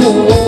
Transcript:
Oh.